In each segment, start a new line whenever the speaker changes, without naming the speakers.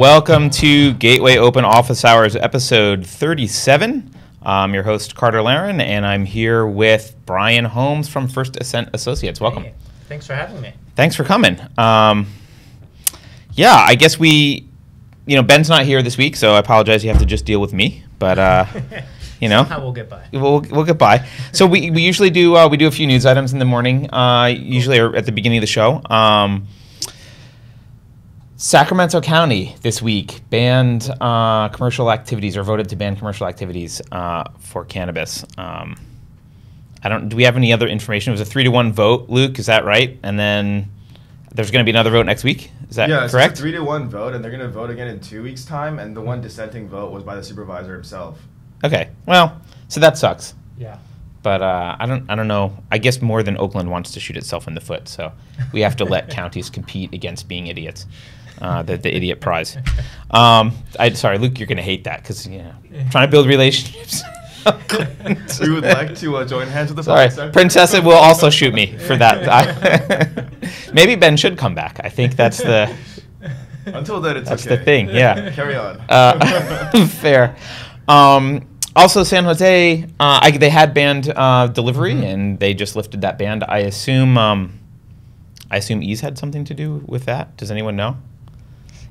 Welcome to Gateway Open Office Hours, episode 37. I'm your host, Carter Laren, and I'm here with Brian Holmes from First Ascent Associates. Welcome.
Hey, thanks for having me.
Thanks for coming. Um, yeah, I guess we, you know, Ben's not here this week, so I apologize. You have to just deal with me, but uh, you know,
How we'll get by.
we'll we'll get by. So we, we usually do uh, we do a few news items in the morning, uh, usually or at the beginning of the show. Um, Sacramento County this week banned uh, commercial activities or voted to ban commercial activities uh, for cannabis. Um, I don't. Do we have any other information? It was a three to one vote, Luke. Is that right? And then there's going to be another vote next week. Is that
yeah, it's
correct?
a three to one vote, and they're going to vote again in two weeks' time. And the one dissenting vote was by the supervisor himself.
okay. Well, so that sucks.
Yeah.
But uh, I don't. I don't know. I guess more than Oakland wants to shoot itself in the foot, so we have to let counties compete against being idiots. Uh, the, the idiot prize. Um, I sorry, Luke. You're gonna hate that because you know trying to build relationships.
we would like to uh, join hands with the
Sorry,
sector.
Princessa will also shoot me for that. Maybe Ben should come back. I think that's the
Until then, it's
that's
okay.
the thing. Yeah.
Carry on.
Uh, fair. Um, also, San Jose, uh, I, they had banned uh, delivery,
Mm-hmm.
and they just lifted that ban. I assume, um, I assume Eaze had something to do with that. Does anyone know?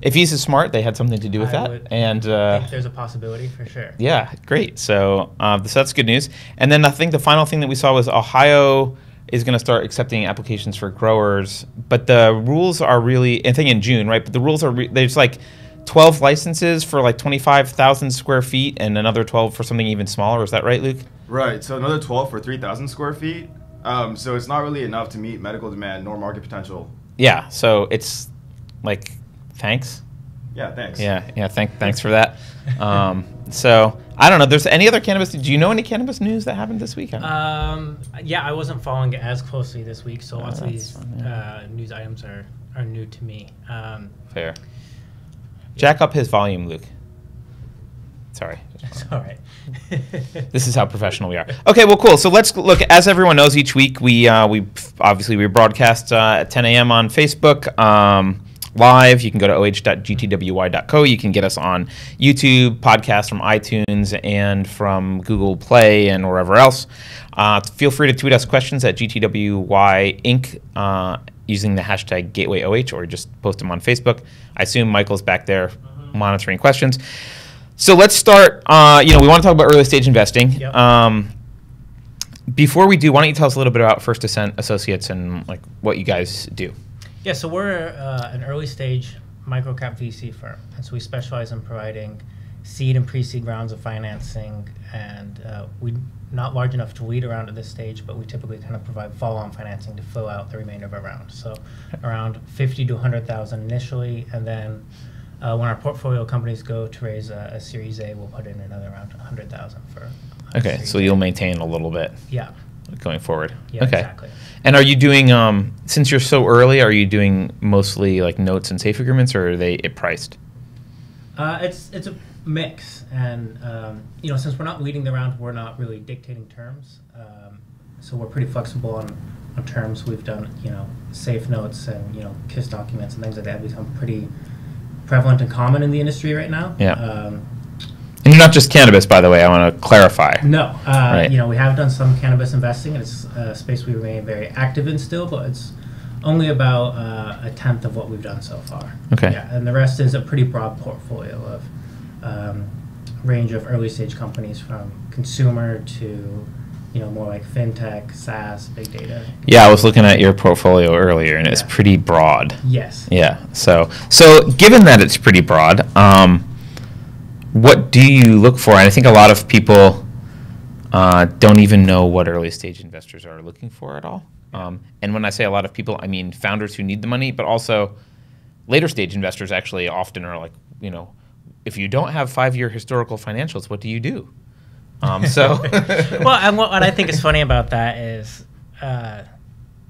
If Eaze is smart, they had something to do with
I
that.
would
And uh,
think there's a possibility for sure.
yeah, great. So, uh, so that's good news. And then I think the final thing that we saw was Ohio is going to start accepting applications for growers, but the rules are really, I think in June, right? But the rules are re- there's like 12 licenses for like 25,000 square feet, and another 12 for something even smaller. Is that right, Luke?
right. So another 12 for 3,000 square feet. Um, so it's not really enough to meet medical demand nor market potential.
Yeah. So it's like, thanks.
Yeah. Thanks.
Yeah, yeah. Thank, thanks for that. Um, so I don't know. There's any other cannabis? Do you know any cannabis news that happened this week? I don't know.
Um, yeah, I wasn't following it as closely this week, so
Oh,
lots of these
fine, yeah.
uh, news items are, are new to me. Um,
Fair. Jack up his volume, Luke. Sorry.
it's all right.
This is how professional we are. Okay, well, cool. So let's look. As everyone knows, each week we uh, we obviously we broadcast uh, at 10 a.m. on Facebook um, live. You can go to oh.gtwy.co. You can get us on YouTube, podcast from iTunes, and from Google Play and wherever else. Uh, feel free to tweet us questions at GTWY Inc. Uh, using the hashtag GatewayOH or just post them on Facebook. I assume Michael's back there monitoring questions. So let's start. Uh, you know, we want to talk about early stage investing.
Yep.
Um, before we do, why don't you tell us a little bit about First Ascent Associates and like what you guys do?
Yeah, so we're uh, an early stage microcap VC firm, and so we specialize in providing seed and pre-seed rounds of financing, and uh, we not large enough to lead around at this stage, but we typically kind of provide follow-on financing to fill out the remainder of a round. So around fifty to hundred thousand initially, and then uh, when our portfolio companies go to raise a, a Series A, we'll put in another around hundred thousand for. a
Okay, so you'll maintain a little bit
Yeah.
Going forward.
Yeah.
okay.
Exactly.
And are you doing um, since you're so early? Are you doing mostly like notes and safe agreements, or are they it priced?
Uh, it's it's a mix, and um, you know, since we're not leading the round, we're not really dictating terms. Um, so we're pretty flexible on, on terms. We've done you know safe notes and you know KISS documents and things like that become pretty prevalent and common in the industry right now.
Yeah.
Um,
And you're not just cannabis, by the way. I want to clarify.
no, uh,
Right.
you know, we have done some cannabis investing, and it's a space we remain very active in still, but it's only about uh, a tenth of what we've done so far.
Okay.
Yeah, and the rest is a pretty broad portfolio of um, range of early stage companies from consumer to, you know, more like fintech, SaaS, big data.
Yeah, I was looking at your portfolio earlier, and it's pretty broad.
Yes.
Yeah. So, so given that it's pretty broad, um, what do you look for? And I think a lot of people uh, don't even know what early stage investors are looking for at all. Um, and when I say a lot of people, I mean founders who need the money, but also later stage investors actually often are like, you know, if you don't have five year historical financials, what do you do? Um, so,
well, and what, what I think is funny about that is, uh,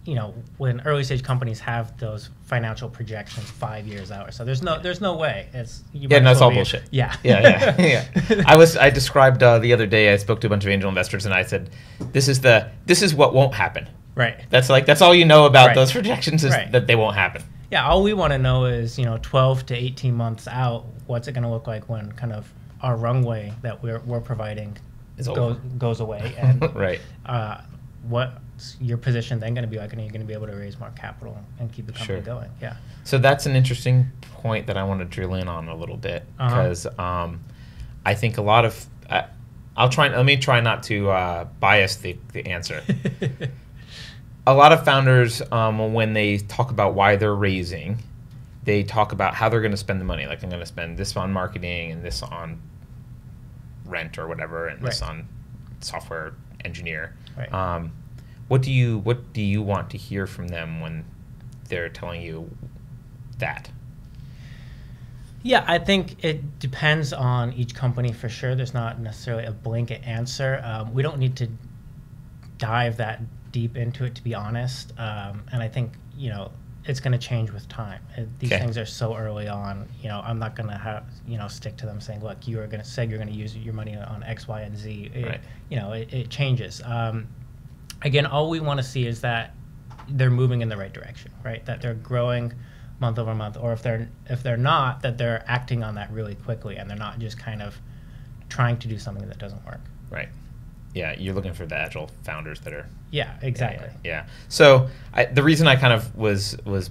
you know, when early stage companies have those financial projections five years out, so there's no there's no way it's you
Yeah, no, it's all bullshit.
Yeah,
yeah, yeah, yeah. I was I described uh, the other day. I spoke to a bunch of angel investors, and I said, "This is the this is what won't happen."
right.
That's like that's all you know about
Right.
those projections is
Right.
that they won't happen.
Yeah, all we want to know is, you know, 12 to 18 months out, what's it going to look like when kind of our runway that we're, we're providing
Is
goes, goes away and
right.
uh, what's your position then going to be like and are you going to be able to raise more capital and keep the company
Sure.
going yeah
So that's an interesting point that I want to drill in on a little bit
Uh-huh.
because um, I think a lot of uh, I'll try. Let me try not to uh, bias the, the answer. a lot of founders, um, when they talk about why they're raising, they talk about how they're going to spend the money. Like I'm going to spend this on marketing and this on rent or whatever, and this on software engineer.
Right.
Um, what do you What do you want to hear from them when they're telling you that?
Yeah, I think it depends on each company for sure. There's not necessarily a blanket answer. Um, we don't need to dive that deep into it, to be honest. Um, and I think you know it's going to change with time. Uh, These
Okay.
things are so early on. You know, I'm not going to have you know stick to them saying, look, you are going to say you're going to use your money on X, Y, and Z. It,
Right.
You know, it, it changes. Um, again, all we want to see is that they're moving in the right direction, right? That they're growing month over month, or if they're if they're not, that they're acting on that really quickly, and they're not just kind of trying to do something that doesn't work.
Right. Yeah, you're looking for the agile founders that are
Yeah, exactly.
Yeah. So I, the reason I kind of was was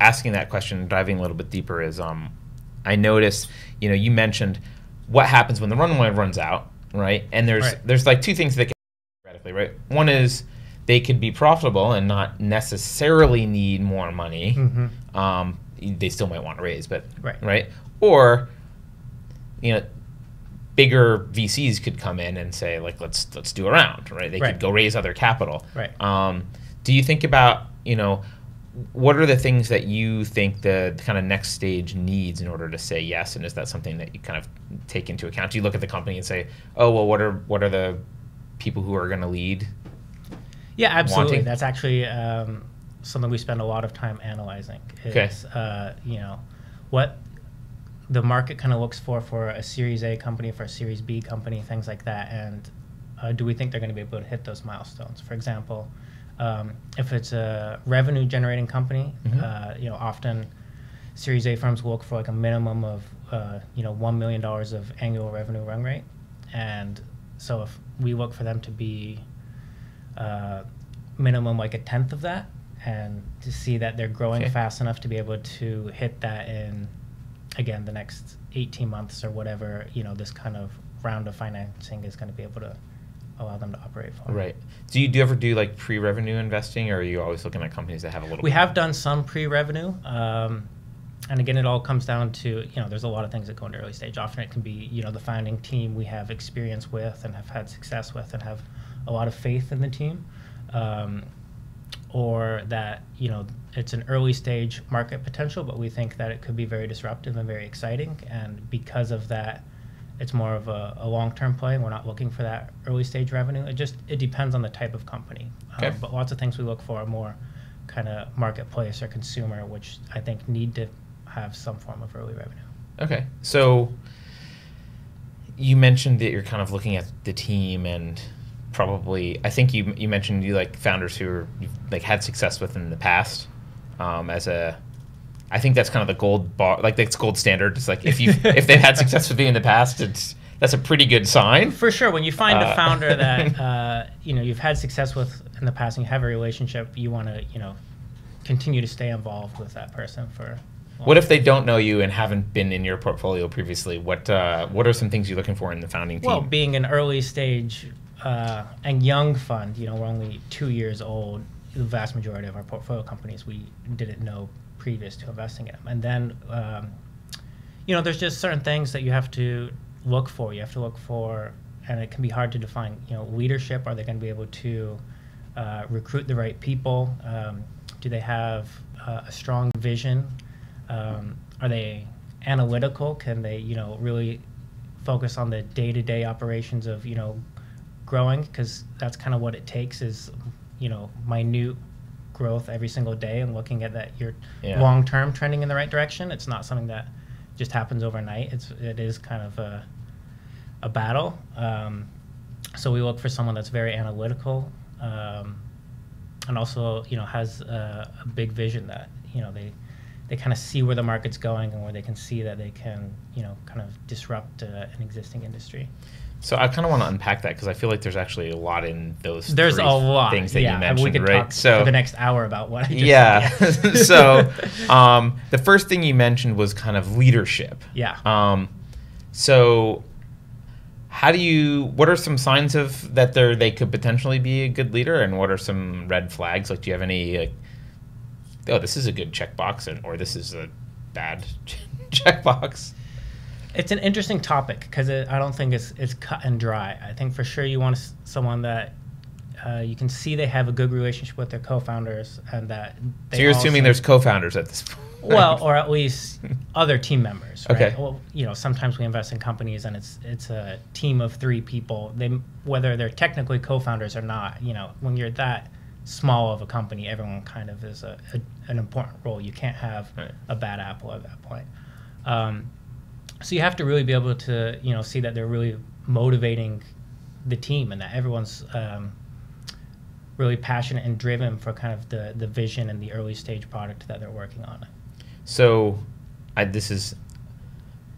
asking that question, diving a little bit deeper, is um, I noticed, you know, you mentioned what happens when the runway runs out, right? And there's
Right.
there's like two things that can theoretically, right? One is they could be profitable and not necessarily need more money.
hmm
Um, they still might want to raise, but
Right.
right, or you know, bigger VCs could come in and say like, let's let's do a round, right? They
Right.
could go raise other capital.
Right.
Um, do you think about you know what are the things that you think the kind of next stage needs in order to say yes, and is that something that you kind of take into account? Do you look at the company and say, oh well, what are what are the people who are going to lead?
Yeah, absolutely.
wanting.
That's actually um, something we spend a lot of time analyzing. Is,
Okay.
uh, you know, what the market kind of looks for for a Series A company, for a Series B company, things like that, and uh, do we think they're going to be able to hit those milestones? For example, um, if it's a revenue generating company,
Mhm.
uh, you know, often Series A firms will look for like a minimum of uh, you know one million dollars of annual revenue run rate, and so if we look for them to be uh, minimum like a tenth of that, and to see that they're growing
Okay.
fast enough to be able to hit that in again the next 18 months or whatever you know this kind of round of financing is going to be able to allow them to operate for.
Right. Do you do you ever do like pre-revenue investing, or are you always looking at companies that have a little?
We have done some pre-revenue, um, and again, it all comes down to you know there's a lot of things that go into early stage. Often it can be you know the founding team we have experience with and have had success with and have a lot of faith in the team, um, or that you know it's an early stage market potential, but we think that it could be very disruptive and very exciting, and because of that. It's more of a, a long-term play. We're not looking for that early stage revenue. It just it depends on the type of company.
Okay.
Um, but lots of things we look for are more kind of marketplace or consumer, which I think need to have some form of early revenue.
Okay. So you mentioned that you're kind of looking at the team and probably I think you you mentioned you like founders who are, you've like had success with in the past um, as a I think that's kind of the gold bar like that's gold standard. It's like if you if they've had success with you in the past, it's that's a pretty good sign.
For sure, when you find
Uh,
a founder that uh, you know you've had success with in the past and you have a relationship, you want to you know continue to stay involved with that person for.
What if they don't know you and haven't been in your portfolio previously? What uh, what are some things you're looking for in the founding team?
Well, being an early stage uh, and young fund, you know, we're only two years old. The vast majority of our portfolio companies we didn't know previous to investing in them, and then um, you know, there's just certain things that you have to look for. You have to look for, and it can be hard to define. You know, leadership. Are they going to be able to uh, recruit the right people? Um, do they have uh, a strong vision? Um, are they analytical? Can they, you know, really focus on the day-to-day operations of, you know, growing? Because that's kind of what it takes is, you know, minute growth every single day and looking at that you're
Yeah.
long-term trending in the right direction. It's not something that just happens overnight. It's it is kind of a a battle. Um, so we look for someone that's very analytical, um, and also you know has a, a big vision that you know they they kind of see where the market's going and where they can see that they can, you know, kind of disrupt uh, an existing industry.
So I kind of want to unpack that because I feel like there's actually a lot in those.
There's a lot.
things that
yeah,
you mentioned,
we could
right?
talk
so
for the next hour about what I just
yeah.
said.
so um, the first thing you mentioned was kind of leadership.
yeah.
Um, so how do you? What are some signs of that they they could potentially be a good leader, and what are some red flags? Like, do you have any? Like, oh, this is a good checkbox, and or this is a bad checkbox.
It's an interesting topic because I don't think it's it's cut and dry. I think for sure you want someone that uh, you can see they have a good relationship with their co-founders and that. They
So you're assuming there's co-founders at this point.
well, or at least other team members. Right?
Okay.
Well, you know, sometimes we invest in companies and it's it's a team of three people. They whether they're technically co-founders or not. You know, when you're that small of a company, everyone kind of is a, a an important role. You can't have
Right.
a bad apple at that point. Um, so you have to really be able to you know see that they're really motivating the team and that everyone's um, really passionate and driven for kind of the the vision and the early stage product that they're working on.
So, I, this is,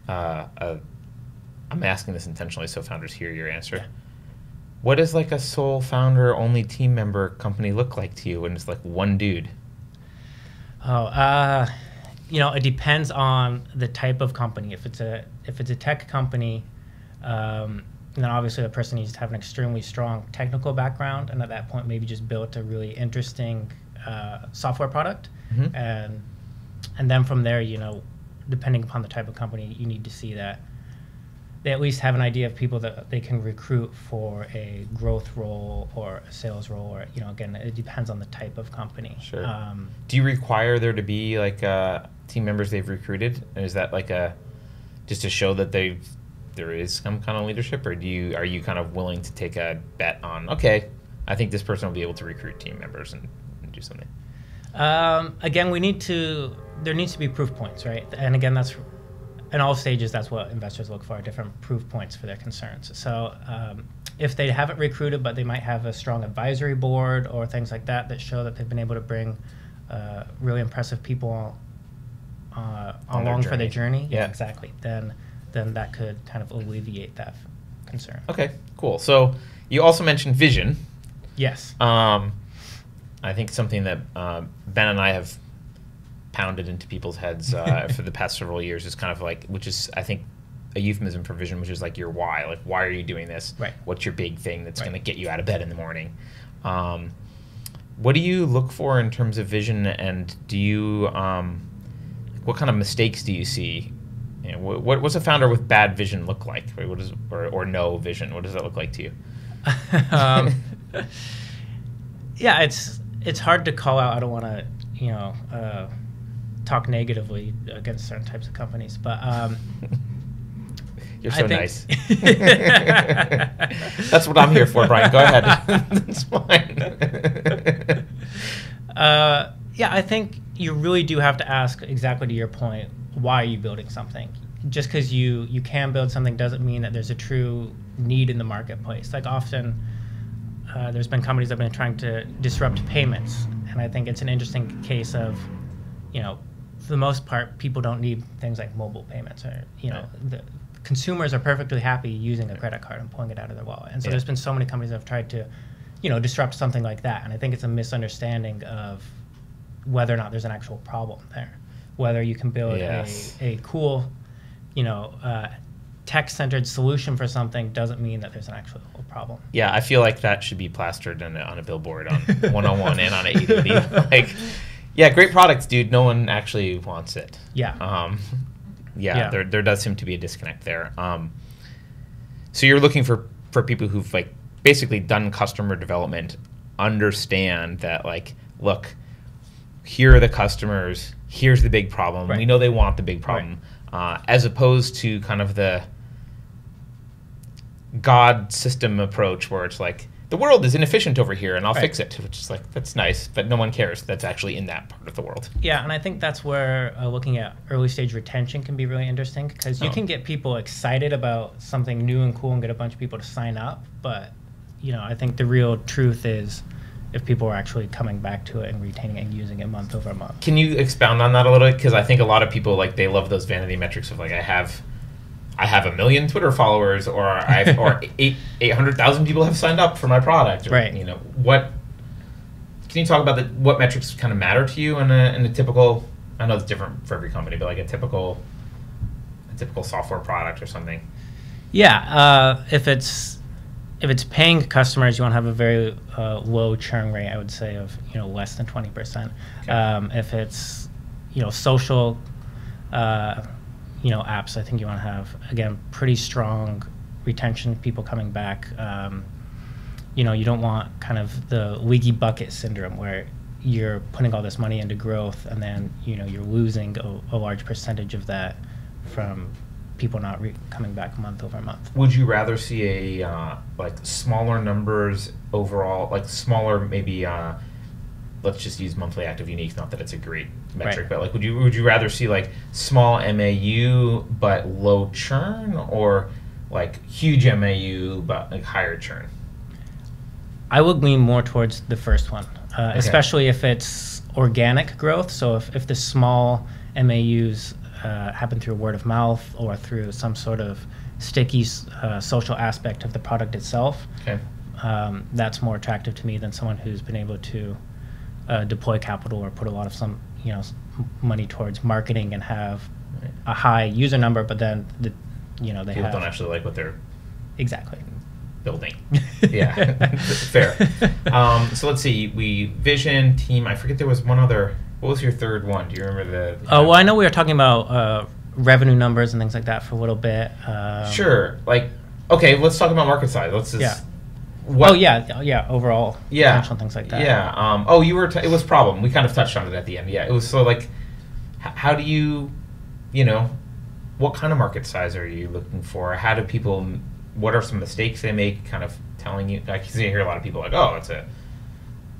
uh, a, I'm asking this intentionally so founders hear your answer.
Yeah.
What does like a sole founder, only team member company look like to you when it's like one dude?
Oh, uh, you know, it depends on the type of company. If it's a if it's a tech company, um, then obviously the person needs to have an extremely strong technical background, and at that point, maybe just built a really interesting uh, software product,
Mhm.
and and then from there, you know, depending upon the type of company, you need to see that they at least have an idea of people that they can recruit for a growth role or a sales role, or you know, again, it depends on the type of company.
Sure.
Um,
Do you require there to be like uh, team members they've recruited? And is that like a just to show that they there is some kind of leadership, or do you are you kind of willing to take a bet on okay, I think this person will be able to recruit team members and, and do something?
Um, again, we need to. There needs to be proof points, right? And again, that's in all stages. That's what investors look for: different proof points for their concerns. So, um, if they haven't recruited, but they might have a strong advisory board or things like that that show that they've been able to bring uh, really impressive people uh,
their
along for their
journey.
journey.
Yeah.
exactly. Then, then that could kind of alleviate that concern.
Okay, cool. So you also mentioned vision.
Yes.
Um, I think something that um, Ben and I have pounded into people's heads uh, for the past several years is kind of like, which is I think a euphemism for vision, which is like your why. Like, why are you doing this?
Right.
What's your big thing that's
Right.
going to get you out of bed in the morning? Um, what do you look for in terms of vision, and do you um, what kind of mistakes do you see? You know, what, what what's a founder with bad vision look like? What is or, or no vision? What does that look like to you?
um, yeah, it's it's hard to call out. I don't want to, you know, uh, talk negatively against certain types of companies, but um,
You're so nice. That's what I'm here for, Brian. Go ahead. That's fine.
uh, yeah, I think you really do have to ask exactly to your point. Why are you building something? Just because you you can build something doesn't mean that there's a true need in the marketplace. Like often, uh, there's been companies that have been trying to disrupt payments, and I think it's an interesting case of, you know, for the most part, people don't need things like mobile payments, or you know, the consumers are perfectly happy using a credit card and pulling it out of their wallet. And so
Yeah.
there's been so many companies that have tried to, you know, disrupt something like that, and I think it's a misunderstanding of whether or not there's an actual problem there. Whether you can build
Yes.
a, a cool, you know, uh, tech-centered solution for something doesn't mean that there's an actual problem.
yeah, I feel like that should be plastered on a, on a billboard on 101 and on a 880. Like, yeah, great products, dude. No one actually wants it.
Yeah.
Um, yeah,
Yeah.
there there does seem to be a disconnect there. Um, so you're looking for for people who've like basically done customer development, understand that like, look, here are the customers. Here's the big problem. We know they want the big problem, uh, as opposed to kind of the God system approach where it's like the world is inefficient over here and I'll
Right.
fix it, which is like that's nice, but no one cares that's actually in that part of the world.
Yeah, and I think that's where uh, looking at early stage retention can be really interesting because you
Oh.
can get people excited about something new and cool and get a bunch of people to sign up. But you know, I think the real truth is if people are actually coming back to it and retaining it and using it month over month.
Can you expound on that a little bit? Because I think a lot of people like they love those vanity metrics of like I have, I have a million Twitter followers, or I've, or eight eight hundred thousand people have signed up for my product. Or,
Right.
You know what? Can you talk about the, what metrics kind of matter to you in a in a typical? I know it's different for every company, but like a typical, a typical software product or something.
Yeah, uh, if it's if it's paying customers, you want to have a very uh, low churn rate. I would say of you know less than twenty percent.
Okay.
Um, if it's you know social, uh, you know apps, I think you want to have again pretty strong retention, people coming back. Um, you know, you don't want kind of the leaky bucket syndrome where you're putting all this money into growth and then you know you're losing a, a large percentage of that from people not coming back month over month.
Would you rather see a uh, like smaller numbers overall, like smaller maybe? Uh, let's just use monthly active uniques. Not that it's a great metric,
Right.
but like, would you would you rather see like small MAU but low churn, or like huge MAU but like higher churn?
I would lean more towards the first one, uh,
Okay.
especially if it's organic growth. So if, if the small MAUs uh, happen through word of mouth or through some sort of sticky uh, social aspect of the product itself,
Okay.
um, that's more attractive to me than someone who's been able to uh, deploy capital or put a lot of some you know money towards marketing and have a high user number, but then the you know they
People
have
don't actually like what they're
exactly.
building. yeah, fair. Um, so let's see. We vision team. I forget there was one other. What was your third one? Do you remember the?
Oh well, I know we were talking about uh, revenue numbers and things like that for a little bit. Um,
Sure. Like, okay, let's talk about market size. Let's just.
Yeah.
What,
Oh yeah, yeah. Overall
Yeah.
potential and things like that.
Yeah. Um, oh, you were. T- it was problem. We kind of touched on it at the end. Yeah. It was so like, h- how do you, you know, what kind of market size are you looking for? How do people? What are some mistakes they make? Kind of telling you. I can see hear a lot of people like, oh, it's a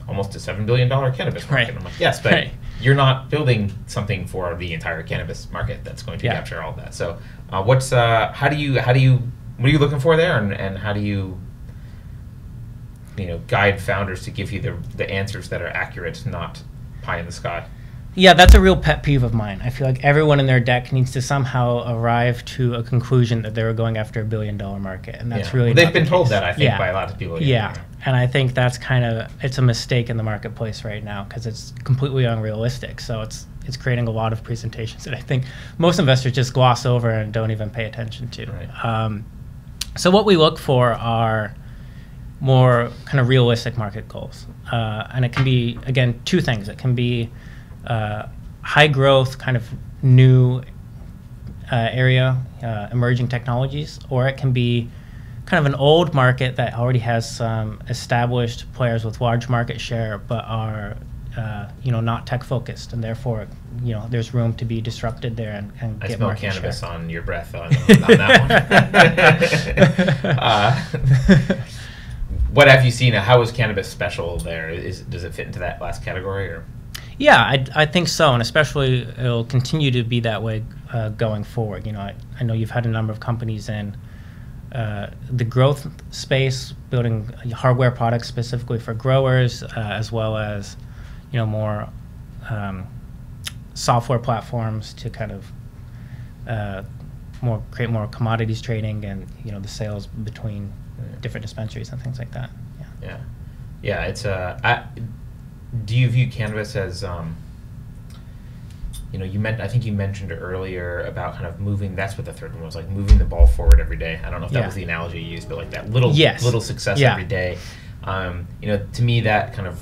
almost a seven billion dollar cannabis market.
Right.
I'm like, yes, but
Right.
you're not building something for the entire cannabis market that's going to
Yeah.
capture all that. So, uh, what's uh, how do you how do you what are you looking for there, and, and how do you you know guide founders to give you the the answers that are accurate, not pie in the sky?
Yeah, that's a real pet peeve of mine. I feel like everyone in their deck needs to somehow arrive to a conclusion that they were going after a billion dollar market, and that's
Yeah.
really
they've been
the
told that I think
Yeah.
by a lot of people.
Yeah, and I think that's kind of it's a mistake in the marketplace right now because it's completely unrealistic. So it's it's creating a lot of presentations that I think most investors just gloss over and don't even pay attention to.
Right.
Um, so what we look for are more kind of realistic market goals, uh, and it can be again two things. It can be uh, high growth, kind of new uh, area, uh, emerging technologies, or it can be kind of an old market that already has some established players with large market share, but are uh, you know not tech focused, and therefore you know there's room to be disrupted there and, and
I
get
smell
market
cannabis
share.
on your breath on, on that one. what have you seen? How is cannabis special there? Is does it fit into that last category or?
Yeah, I, I think so, and especially it'll continue to be that way uh, going forward. You know, I, I know you've had a number of companies in uh, the growth space, building hardware products specifically for growers, uh, as well as you know more um, software platforms to kind of uh, more create more commodities trading and you know the sales between. Different dispensaries and things like that. Yeah.
Yeah, yeah. It's uh, I, do you view cannabis as um, you know, you meant I think you mentioned earlier about kind of moving. That's what the third one was like, moving the ball forward every day. I don't know if that
Yeah.
was the analogy you used, but like that little
Yes.
little success
Yeah.
every day. Um, you know, to me that kind of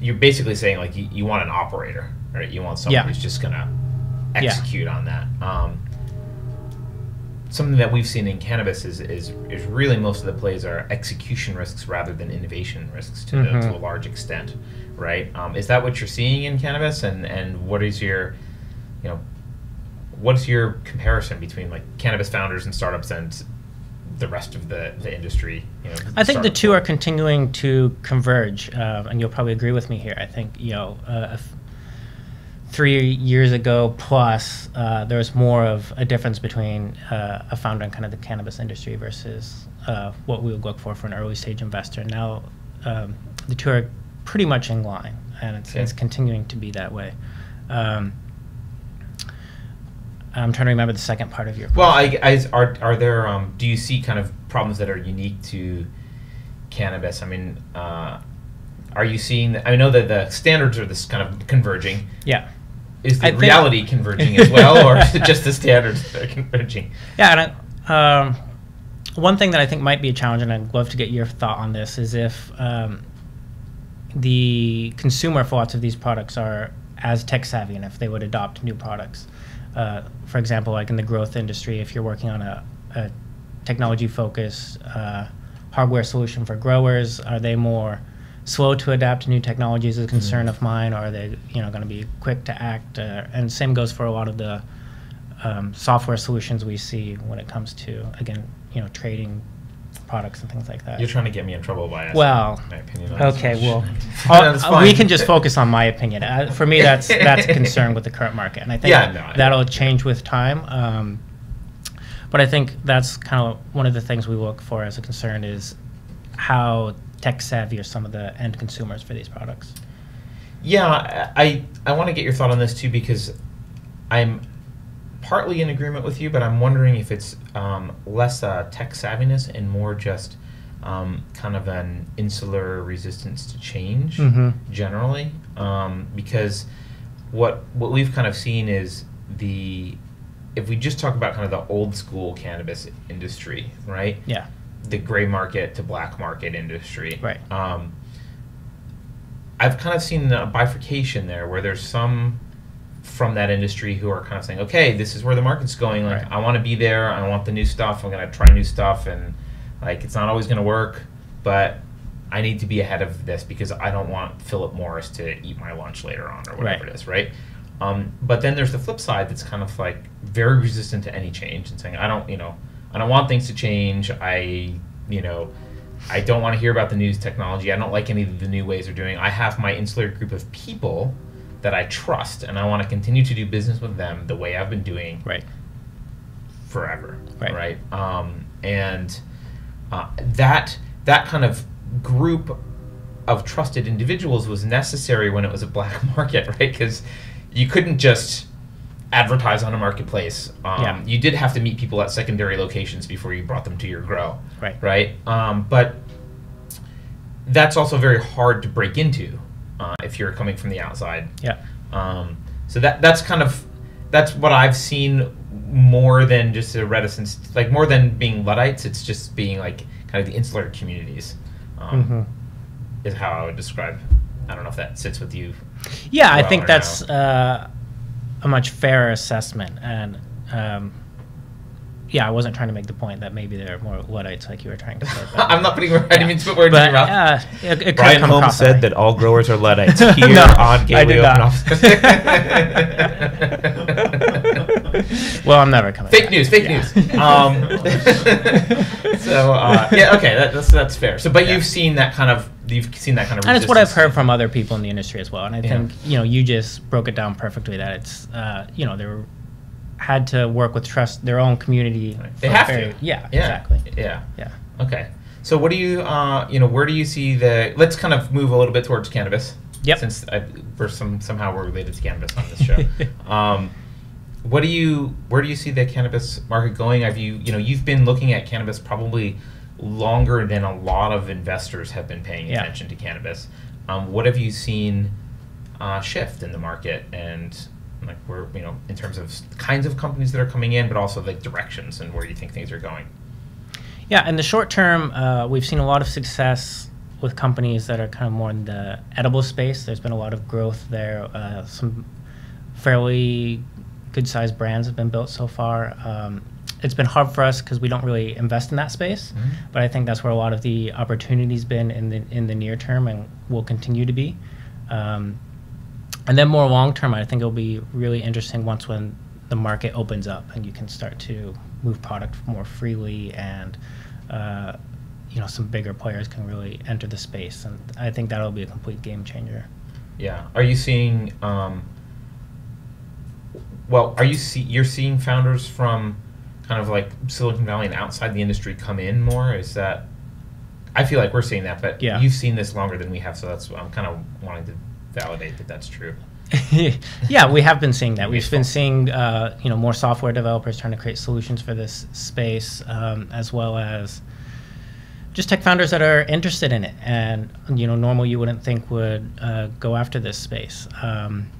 you're basically saying like you, you want an operator, right? You want someone
Yeah.
who's just gonna execute on that. Um, something that we've seen in cannabis is, is is really most of the plays are execution risks rather than innovation risks to, the,
Mhm.
to a large extent, right? Um, is that what you're seeing in cannabis, and and what is your, you know, what's your comparison between like cannabis founders and startups and the rest of the, the industry? You know,
I think the two are continuing to converge, uh, and you'll probably agree with me here. I think you know, uh, if three years ago plus, uh, there was more of a difference between uh, a founder in kind of the cannabis industry versus uh, what we would look for for an early stage investor. Now, um, the two are pretty much in line, and it's,
Okay.
it's continuing to be that way. Um, I'm trying to remember the second part of your question.
Well, I, I- are are there um, do you see kind of problems that are unique to cannabis? I mean, uh, are you seeing? I know that the standards are this kind of converging.
yeah.
Is the
I think-
reality converging as well, or is it just the standards that are converging?
Yeah, and I, um, one thing that I think might be a challenge, and I'd love to get your thought on this, is if um, the consumer for lots of these products are as tech savvy and if they would adopt new products. Uh, for example, like in the growth industry, if you're working on a, a technology focused uh, hardware solution for growers, are they more slow to adapt to new technologies is a concern of mine, or are they you know going to be quick to act? Uh, and same goes for a lot of the um, software solutions we see when it comes to again you know trading products and things like that.
You're trying to get me in trouble by asking
Well,
my opinion. on this.
Okay, well,
No,
I'll-
that's
uh, we can just focus on my opinion. Uh, for me, that's that's a concern with the current market, and I think
Yeah, no, I-
that'll change with time. Um, but I think that's kind of one of the things we look for as a concern is how tech savvy are some of the end consumers for these products.
Yeah, I I want to get your thought on this too because I'm partly in agreement with you, but I'm wondering if it's um, less uh, tech savviness and more just um, kind of an insular resistance to change
Mhm.
generally. Um, because what what we've kind of seen is the if we just talk about kind of the old school cannabis industry, right?
Yeah,
the gray market to black market industry.
Right.
Um, I've kind of seen a bifurcation there where there's some from that industry who are kind of saying, okay, this is where the market's going. Like,
Right.
I want to be there. I want the new stuff. I'm going to try new stuff. And, like, it's not always going to work, but I need to be ahead of this because I don't want Philip Morris to eat my lunch later on or whatever
Right.
it is, right? Um, but then there's the flip side that's kind of like very resistant to any change and saying, I don't, you know, I don't want things to change. I, you know, I don't want to hear about the news technology. I don't like any of the new ways they're doing. I have my insular group of people that I trust, and I want to continue to do business with them the way I've been doing
right.
forever.
Right.
Um, and uh, that that kind of group of trusted individuals was necessary when it was a black market, right? Because you couldn't just advertise on a marketplace. Um,
Yeah.
You did have to meet people at secondary locations before you brought them to your grow.
Right.
Right. Um, but that's also very hard to break into uh, if you're coming from the outside.
Yeah.
Um, so that that's kind of that's what I've seen more than just a reticence, like more than being Luddites. It's just being like kind of the insular communities. Um,
hmm
Is how I would describe. I don't know if that sits with you.
Yeah, I think that's uh, a much fairer assessment, and um, yeah, I wasn't trying to make the point that maybe they're more Luddites, like you were trying to say. but-
I'm not putting. I didn't to put words in
but
your mouth.
uh, it, it
Brian Holmes
across
said that all growers are Luddites here
No,
on Gateway Open. Office.
well, I'm never coming.
Fake
back.
news, fake
Yeah.
news. Um, so uh, yeah, okay, that, that's that's fair. So, but
Yeah.
you've seen that kind of you've seen that kind of.
and it's what I've heard from other people in the industry as well. And I
Yeah.
think you know you just broke it down perfectly. That it's uh, you know they were, had to work with trust their own community.
They have
very-
to.
Yeah,
Yeah.
exactly.
Yeah.
Yeah.
Okay. So, what do you, uh, you know, where do you see the? Let's kind of move a little bit towards cannabis.
Yep.
Since I, we're some somehow we're related to cannabis on this show. um, what do you, where do you see the cannabis market going? Have you, you know, you've been looking at cannabis probably longer than a lot of investors have been paying
Yeah.
attention to cannabis. Um, what have you seen uh, shift in the market and? Like where you know, in terms of kinds of companies that are coming in, but also like directions and where you think things are going.
Yeah, in the short term, uh, we've seen a lot of success with companies that are kind of more in the edible space. There's been a lot of growth there. Uh, some fairly good sized brands have been built so far. Um, it's been hard for us because we don't really invest in that space,
Mhm.
but I think that's where a lot of the opportunities been in the in the near term and will continue to be. Um, and then more long term, I think it'll be really interesting once when the market opens up and you can start to move product more freely and uh, you know some bigger players can really enter the space and I think that'll be a complete game changer.
Yeah. Are you seeing? Um, well, are you see you're seeing founders from kind of like Silicon Valley and outside the industry come in more? Is that I feel like we're seeing that, but
Yeah.
you've seen this longer than we have, so that's I'm kind of wanting to validate that that's true.
yeah, we have been seeing that. We've been seeing, uh, you know, more software developers trying to create solutions for this space, um, as well as just tech founders that are interested in it, and you know, normal you wouldn't think would uh, go after this space. Um,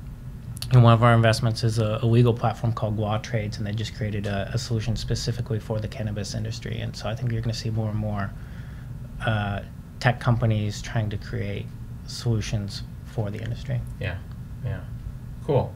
and one of our investments is a, a legal platform called Gua Trades, and they just created a, a solution specifically for the cannabis industry. And so I think you're going to see more and more uh, tech companies trying to create solutions for the industry.
Yeah, yeah, cool.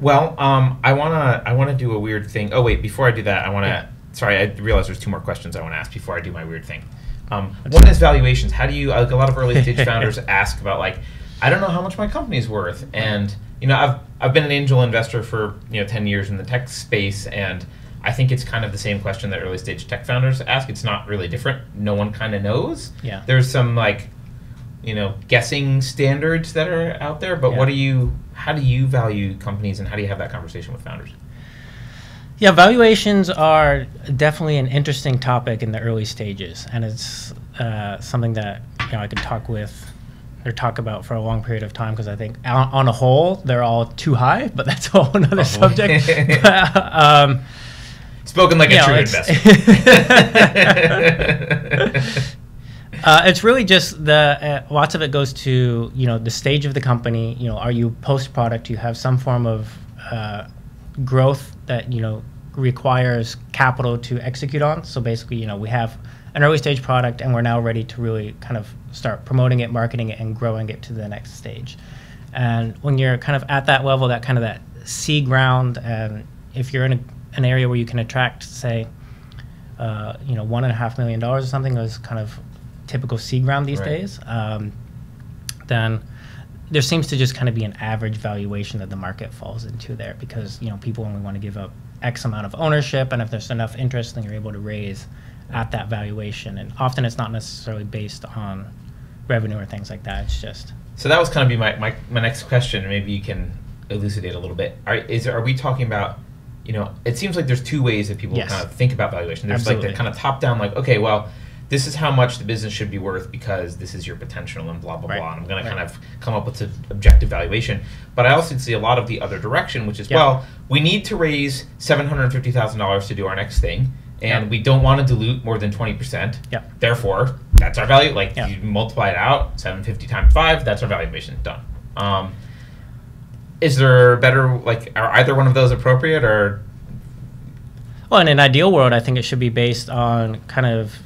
Well, um, I wanna I wanna do a weird thing. Oh wait, before I do that, I wanna.
Yeah.
Sorry, I realize there's two more questions I want to ask before I do my weird thing. Um, one is valuations. How do you like a lot of early stage founders ask about like I don't know how much my company's worth, and you know I've I've been an angel investor for you know ten years in the tech space, and I think it's kind of the same question that early stage tech founders ask. It's not really different. No one kind of knows.
Yeah.
There's some like you know guessing standards that are out there but
Yeah.
what do you how do you value companies and how do you have that conversation with founders
Yeah, valuations are definitely an interesting topic in the early stages, and it's uh, something that you know I could talk with or talk about for a long period of time because I think on, on a whole they're all too high, but that's a whole another
Oh,
subject. um,
spoken like a
know,
true
it's-
investor
Uh, it's really just the uh, lots of it goes to you know the stage of the company. You know, are you post product? You have some form of uh, growth that you know requires capital to execute on. So basically, you know, we have an early stage product, and we're now ready to really kind of start promoting it, marketing it, and growing it to the next stage. And when you're kind of at that level, that kind of that seed round, and if you're in a, an area where you can attract, say, uh, you know, one and a half million dollars or something is kind of typical seed round these
Right.
days, um, then there seems to just kind of be an average valuation that the market falls into there because you know people only want to give up X amount of ownership, and if there's enough interest, then you're able to raise at that valuation. And often it's not necessarily based on revenue or things like that. It's just
so that was kind of be my, my, my next question maybe you can elucidate a little bit are, is, are we talking about you know it seems like there's two ways that people
Yes.
kind of think about valuation there's like the kind of top down like okay well this is how much the business should be worth because this is your potential and blah blah
Right.
blah and i'm going to kind of come up with an objective valuation but i also see a lot of the other direction which is
Yeah.
well we need to raise $750000 to do our next thing and
Yeah.
we don't want to dilute more than 20%
Yeah.
therefore that's our value like
Yeah.
you multiply it out 750 times 5 that's our valuation done um, is there better like are either one of those appropriate or
Well, in an ideal world, I think it should be based on kind of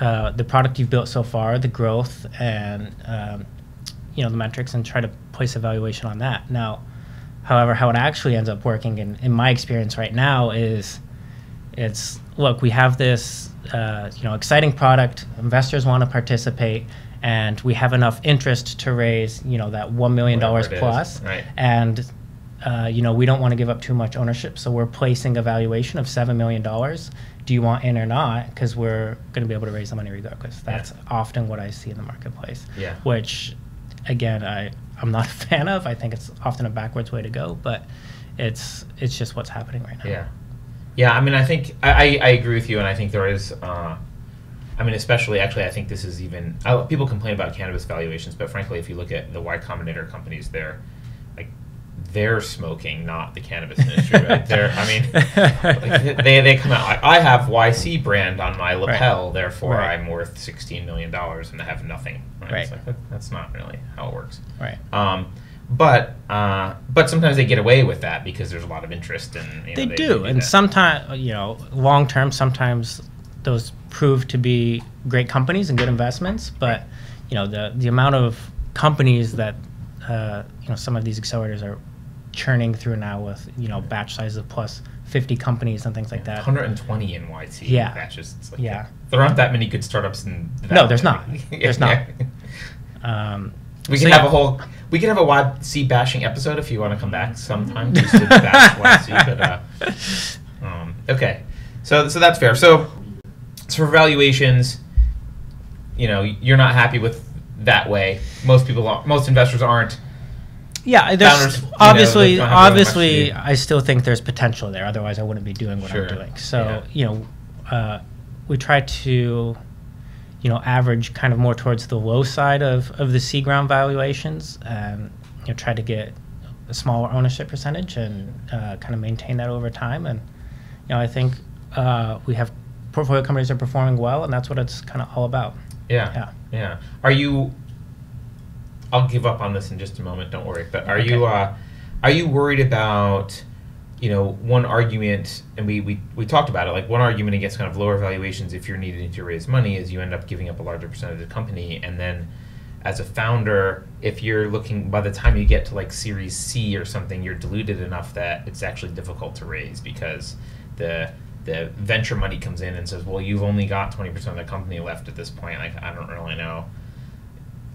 uh, the product you've built so far, the growth, and um, you know the metrics, and try to place a valuation on that. Now, however, how it actually ends up working, in, in my experience right now, is it's look, we have this uh, you know exciting product, investors want to participate, and we have enough interest to raise you know that one million dollars
Whatever it is,
plus,
right.
and uh, you know, we don't want to give up too much ownership, so we're placing a valuation of seven million dollars. Do you want in or not? Because we're going to be able to raise the money regardless. That's often what I see in the marketplace.
Yeah.
Which, again, I I'm not a fan of. I think it's often a backwards way to go, but it's it's just what's happening right now.
yeah yeah i mean i think i, I, agree with you and i think there is uh, i mean especially actually i think this is even I, people complain about cannabis valuations but frankly if you look at the y combinator companies they're like they're smoking not the cannabis industry right they're i mean like, they, they come out I, I have yc brand on my lapel therefore
Right.
i'm worth 16 million dollars and i have nothing right,
Right.
like, that, that's not really how it works
Right.
um, but uh, but sometimes they get away with that because there's a lot of interest and you know,
They, do, and sometimes you know, long term, sometimes those prove to be great companies and good investments. But you know, the the amount of companies that uh, you know some of these accelerators are churning through now with you know batch sizes of plus 50 companies and things like that.
120 in YC
Yeah.
batches. It's like,
Yeah.
there aren't that many good startups in.
No, there's not. There's not. Um,
We
so
can
yeah.
have a whole. We can have a YC bashing episode if you want to come back sometime just to bash YC. But uh, um, okay, so so that's fair. So so for valuations, you know, you're not happy with that way. Most people, aren't, most investors aren't.
Yeah, there's
founders, know,
obviously,
they don't have really
obviously. I still think there's potential there. Otherwise, I wouldn't be doing what
Sure,
I'm doing. So,
yeah.
you know, uh, we try to, you know, average kind of more towards the low side of, of the seed round valuations and, you know, try to get a smaller ownership percentage and uh, kind of maintain that over time. And, you know, I think uh, we have portfolio companies that are performing well, and that's what it's kind of all about.
Yeah.
Yeah.
Yeah. Are you? I'll give up on this in just a moment. Don't worry. But are you? Uh, are you worried about? You know, one argument, and we, we, we talked about it. Like one argument against kind of lower valuations, if you're needing to raise money, is you end up giving up a larger percentage of the company, and then as a founder, if you're looking by the time you get to like Series C or something, you're diluted enough that it's actually difficult to raise because the the venture money comes in and says, "Well, you've only got twenty percent of the company left at this point." Like, I don't really know.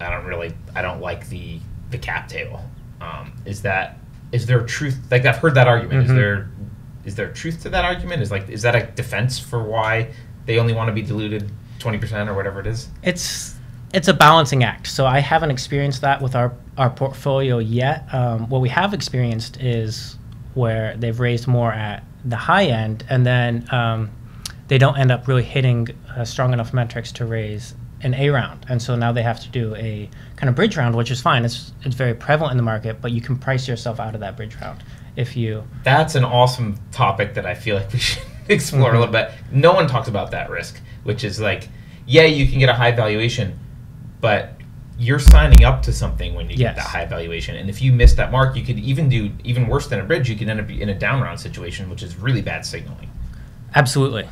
I don't really. I don't like the the cap table. Um, is that is there truth? Like I've heard that argument. Is
Mhm.
there is there truth to that argument? Is like is that a defense for why they only want to be diluted twenty percent or whatever it is?
It's it's a balancing act. So I haven't experienced that with our our portfolio yet. Um, what we have experienced is where they've raised more at the high end, and then um, they don't end up really hitting uh, strong enough metrics to raise an A round, and so now they have to do a kind of bridge round, which is fine. It's it's very prevalent in the market, but you can price yourself out of that bridge round if you.
That's an awesome topic that I feel like we should explore a little bit. No one talks about that risk, which is like, yeah, you can get a high valuation, but you're signing up to something when you get that high valuation. And if you miss that mark, you could even do even worse than a bridge. You could end up in a down round situation, which is really bad signaling.
Absolutely.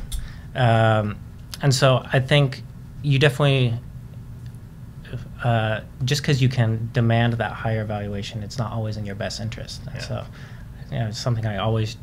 Um, and so I think you definitely, uh, just because you can demand that higher valuation, it's not always in your best interest.
Yeah.
so, you know, it's something I always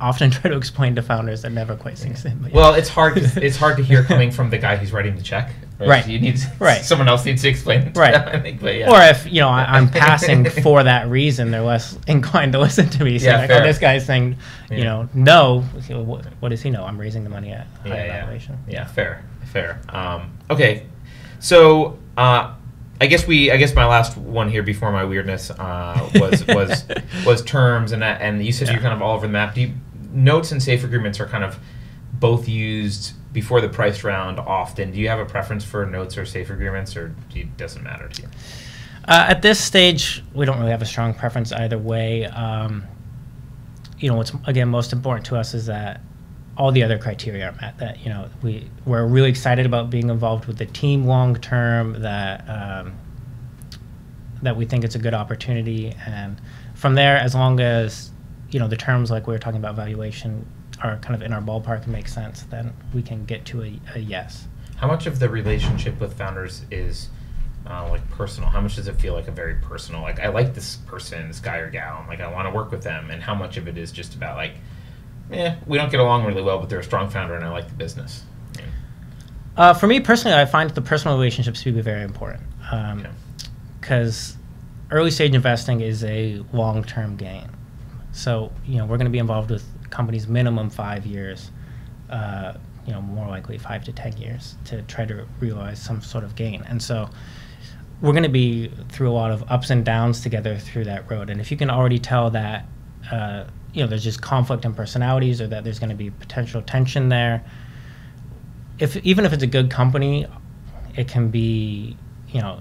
often try to explain to founders that never quite sinks in. But yeah.
Well, it's hard. 'cause it's hard to hear coming from the guy who's writing the check.
Right.
You need
Right.
someone else needs to explain it. To
Right.
them, I think, but yeah.
Or if you know I, I'm passing for that reason, they're less inclined to listen to me. Saying
Yeah,
like,
fair.
"Oh, this guy's saying,
Yeah.
you know, no. What, what does he know? I'm raising the money at high
yeah, yeah.
valuation.
Yeah, fair, fair. Um, okay, so uh, I guess we, I guess my last one here before my weirdness uh, was was was terms, and that, and you said you're kind of all over the map. Do you, notes and safe agreements are kind of both used before the price round often. Do you have a preference for notes or safe agreements, or do you, doesn't matter to you?
Uh, at this stage, we don't really have a strong preference either way. Um, you know, what's again most important to us is that all the other criteria are met. That you know, we we're really excited about being involved with the team long term. That um, that we think it's a good opportunity, and from there, as long as you know the terms like we were talking about valuation are kind of in our ballpark and make sense, then we can get to a, a yes.
How much of the relationship with founders is uh, like personal? How much does it feel like a very personal? Like I like this person, this guy or gal. Like I want to work with them, and how much of it is just about like, eh, we don't get along really well, but they're a strong founder, and I like the business. Mean,
Uh, for me personally, I find the personal relationships to be very important because early stage investing is a long term game. So you know we're going to be involved with companies minimum five years, uh, you know more likely five to ten years to try to realize some sort of gain. And so we're going to be through a lot of ups and downs together through that road. And if you can already tell that uh, you know there's just conflict in personalities or that there's going to be potential tension there, if even if it's a good company, it can be, you know,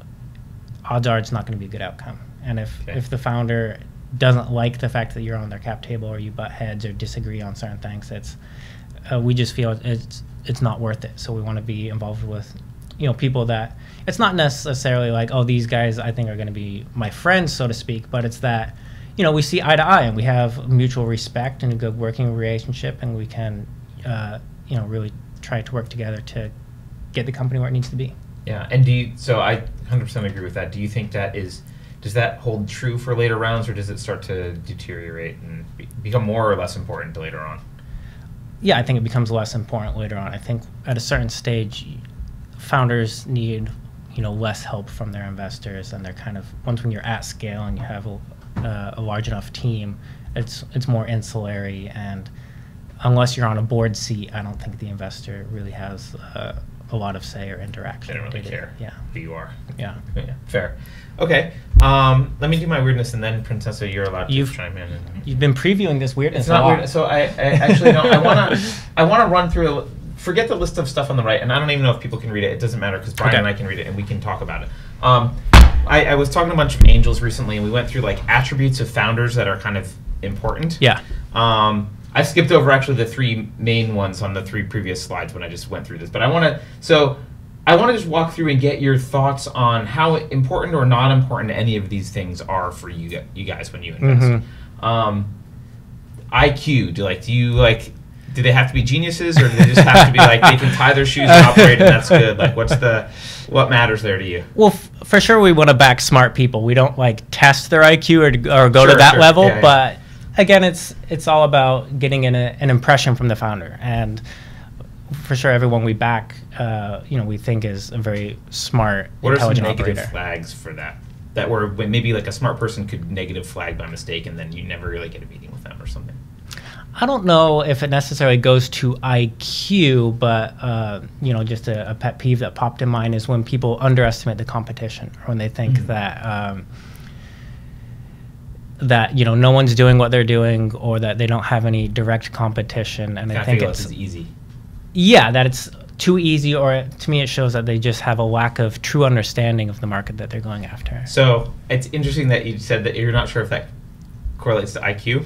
odds are it's not going to be a good outcome. And if
Okay.
if the founder doesn't like the fact that you're on their cap table or you butt heads or disagree on certain things, it's uh, we just feel it's it's not worth it. So we want to be involved with, you know, people that it's not necessarily like oh these guys I think are going to be my friends so to speak, but it's that you know we see eye to eye and we have mutual respect and a good working relationship and we can uh, you know really try to work together to get the company where it needs to be.
Yeah, and do you? So I 100% agree with that. Do you think that is? Does that hold true for later rounds, or does it start to deteriorate and be, become more or less important later on?
Yeah, I think it becomes less important later on. I think at a certain stage, founders need you know less help from their investors, and they're kind of once when you're at scale and you have a, uh, a large enough team, it's it's more insulary, and unless you're on a board seat, I don't think the investor really has uh, a lot of say or interaction.
They don't really
it.
care
Yeah,
who you are.
yeah.
Yeah, fair. Okay, um, let me do my weirdness, and then Princessa, you're allowed to
You've-
chime in. And,
You've been previewing this weirdness.
it's not weird. So I, I actually don't. I wanna I wanna run through forget the list of stuff on the right, and I don't even know if people can read it. It doesn't matter because Brian
Okay.
and I can read it, and we can talk about it. Um, I, I was talking to a bunch of angels recently, and we went through like attributes of founders that are kind of important.
Yeah.
Um, I skipped over actually the three main ones on the three previous slides when I just went through this, but I want to so I want to just walk through and get your thoughts on how important or not important any of these things are for you you guys when you invest. Um, IQ, do like do you like do they have to be geniuses or do they just have to be like they can tie their shoes and operate and that's good? Like what's the what matters there to you?
Well, f- for sure, we want to back smart people. We don't like test their IQ or, or go
Sure,
to that
sure.
level,
Yeah, yeah.
but again, it's it's all about getting an, an impression from the founder, and for sure, everyone we back, uh, you know, we think is a very smart,
What are some
intelligent
negative
operator.
flags for that? That were maybe like a smart person could negative flag by mistake and then you never really get a meeting with them or something.
I don't know if it necessarily goes to IQ, but uh, you know, just a, a pet peeve that popped in mind is when people underestimate the competition, or when they think
Mm.
that um, that you know no one's doing what they're doing, or that they don't have any direct competition. And I
I
think it's
easy.
yeah, that it's too easy, or to me, it shows that they just have a lack of true understanding of the market that they're going after.
So it's interesting that you said that you're not sure if that correlates to IQ.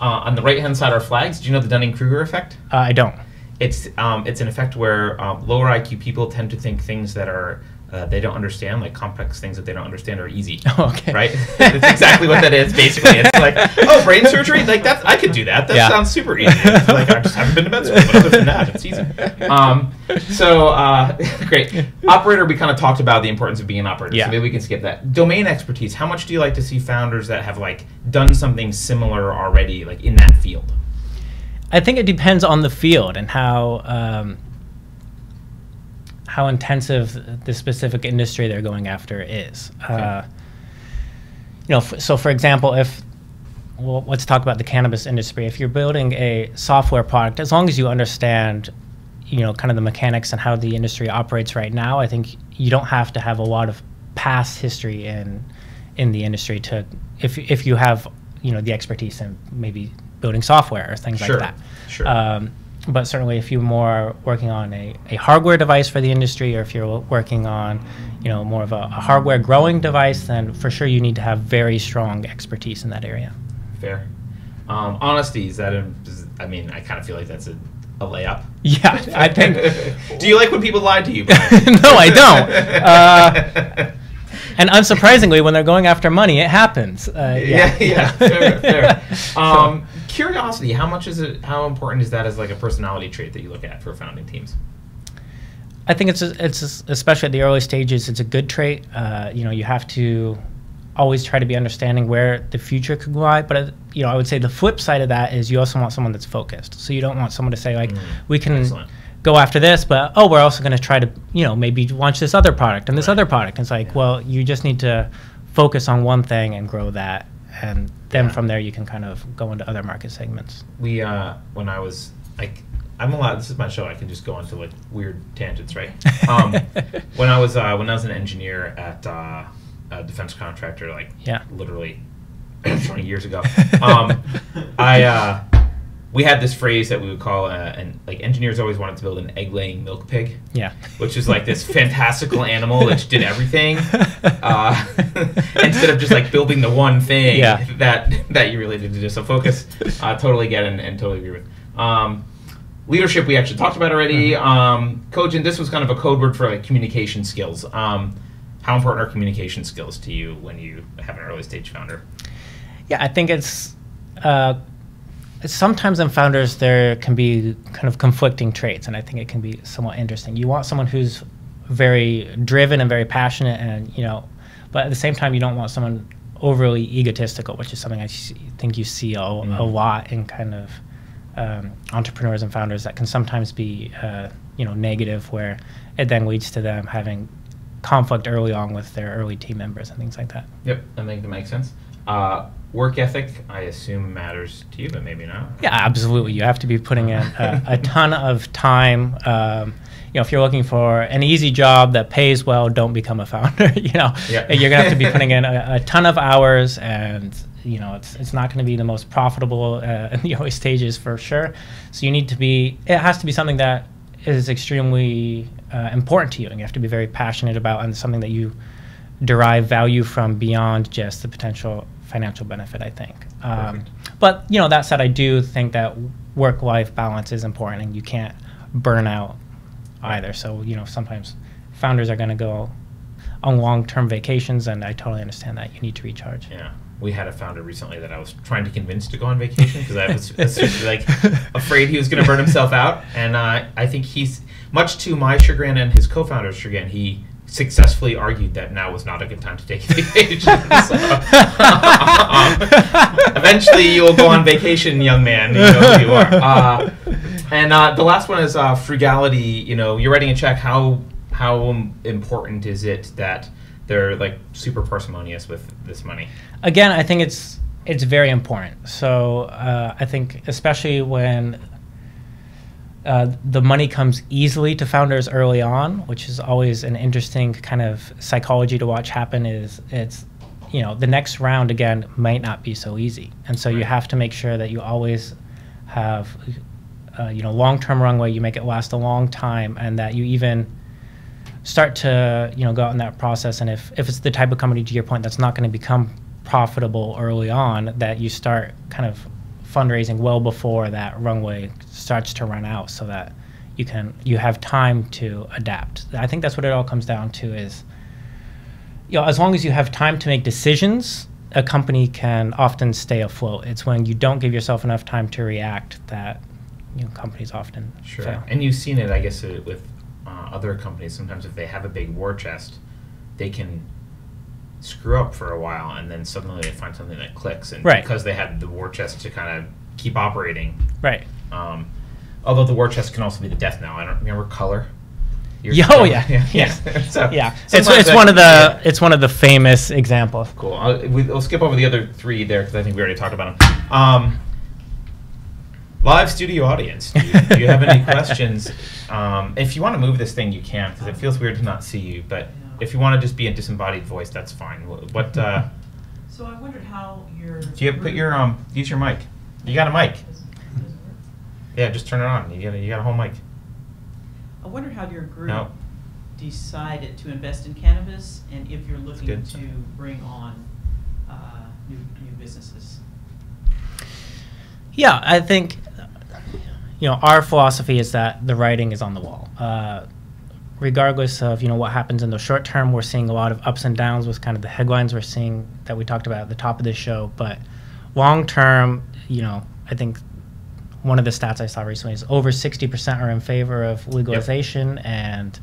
Uh, on the right hand side are flags. Do you know the Dunning Kruger effect?
Uh, I don't.
It's um, it's an effect where um, lower IQ people tend to think things that are uh, they don't understand, like complex things that they don't understand, are easy.
Okay.
Right? That's exactly what that is. Basically, it's like, oh, brain surgery, like that. I could do that. That
Yeah.
sounds super easy. It's like I just haven't been to med school, but other than that, it's easy. Um, so uh, great. Operator, we kind of talked about the importance of being an operator.
Yeah.
So maybe we can skip that. Domain expertise. How much do you like to see founders that have like done something similar already, like in that field?
I think it depends on the field and how um, how intensive the specific industry they're going after is. Uh, you know, f- so for example, if well, let's talk about the cannabis industry. If you're building a software product, as long as you understand, you know, kind of the mechanics and how the industry operates right now, I think you don't have to have a lot of past history in in the industry to if if you have you know the expertise in maybe building software or things
Sure,
like that.
sure.
Um, but certainly, if you're more working on a, a hardware device for the industry, or if you're working on, you know, more of a, a hardware growing device, then for sure you need to have very strong expertise in that area.
Fair. Um, honesty is that? A, is- I mean, I kind of feel like that's a, a layup.
Yeah, I think.
Do you like when people lie to you?
No, I don't. Uh, and unsurprisingly, when they're going after money, it happens. Uh,
yeah, yeah, fair, fair. Um, curiosity. How much is it? How important is that as like a personality trait that you look at for founding teams?
I think it's it's especially at the early stages. It's a good trait. Uh, you know, you have to always try to be understanding where the future could lie. But uh, you know, I would say the flip side of that is you also want someone that's focused. So you don't want someone to say like,
Mm,
we can
excellent.
go after this, but oh, we're also going to try to you know maybe launch this other product and this
Right.
other product. it's like,
Yeah.
well, you just need to focus on one thing and grow that, and then
Yeah.
from there you can kind of go into other market segments.
we uh when I was like I'm allowed this is my show I can just go into like weird tangents right um when I was uh when I was an engineer at uh a defense contractor like
Yeah.
literally 20 years ago um I uh we had this phrase that we would call uh, and like engineers always wanted to build an egg laying milk pig
Yeah.
which is like this fantastical animal which did everything uh, instead of just like building the one thing
Yeah.
that that you really need to do. So focus, uh, totally get and, and totally agree with. Um, leadership we actually talked about already.
Mm-hmm.
Um, coaching this was kind of a code word for like communication skills. Um, how important are communication skills to you when you have an early stage founder?
Yeah, I think it's uh, sometimes in founders there can be kind of conflicting traits, and I think it can be somewhat interesting. You want someone who's very driven and very passionate, and you know, but at the same time, you don't want someone overly egotistical, which is something I think you see a, a
Mhm.
lot in kind of um, entrepreneurs and founders that can sometimes be uh, you know negative, where it then leads to them having conflict early on with their early team members and things like that.
Yep, I think that makes sense. Uh, work ethic, I assume, matters to you, but maybe not.
Yeah, absolutely. You have to be putting in a, a ton of time. Um, you know, if you're looking for an easy job that pays well, don't become a founder. you know,
Yeah.
you're gonna have to be putting in a, a ton of hours, and you know, it's it's not going to be the most profitable uh, in the early stages for sure. So you need to be. It has to be something that is extremely uh, important to you, and you have to be very passionate about, and something that you derive value from beyond just the potential financial benefit. I think. Um, but you know, that said, I do think that work-life balance is important, and you can't burn out either. So you know, sometimes founders are going to go on long-term vacations, and I totally understand that you need to recharge.
Yeah. We had a founder recently that I was trying to convince to go on vacation because I was was like afraid he was going to burn himself out, and uh, I think he's much to my chagrin and his co-founder's chagrin. He successfully argued that now was not a good time to take vacation. Um, eventually, you will go on vacation, young man. You know who you are. Uh, and uh, the last one is uh, frugality. You know, you're writing a check. How how important is it that they're like super parsimonious with this money?
Again, I think it's it's very important. So uh, I think especially when uh, the money comes easily to founders early on, which is always an interesting kind of psychology to watch happen. Is it's you know the next round again might not be so easy, and so you have to make sure that you always have uh, you know long-term runway. You make it last a long time, and that you even start to you know go out in that process. And if if it's the type of company to your point that's not going to become profitable early on, that you start kind of fundraising well before that runway starts to run out so that you can you have time to adapt. I think that's what it all comes down to is you know as long as you have time to make decisions, a company can often stay afloat. It's when you don't give yourself enough time to react that you know companies often
Sure.
fail.
And you've seen it, I guess, with uh, other companies. Sometimes if they have a big war chest, they can screw up for a while, and then suddenly they find something that clicks. And
Right.
because they had the war chest to kind of keep operating.
Right.
Um, although the war chest can also be the death knell. I don't remember color.
Yeah, oh, yeah.
yeah,
Yeah.
so
Yeah. It's it's one of the
yeah.
it's one of the famous examples.
Cool. I'll, we, we'll skip over the other three there because I think we already talked about them. Um, live studio audience. Do you, do you have any questions? Um, if you want to move this thing, you can because it feels weird to not see you. But if you want to just be a disembodied voice, that's fine. What? Uh,
So I wondered how your.
do you have, put your um? Use your mic. You got a mic.
Does- does it work?
Yeah, just turn it on. You got a, you got a whole mic.
I wondered how your group
No.
decided to invest in cannabis and if you're looking to bring on uh, new, new businesses.
Yeah, I think you know our philosophy is that the writing is on the wall. Uh, regardless of you know what happens in the short term, we're seeing a lot of ups and downs with kind of the headlines we're seeing that we talked about at the top of this show. But long term, you know, I think one of the stats I saw recently is over sixty percent are in favor of legalization, and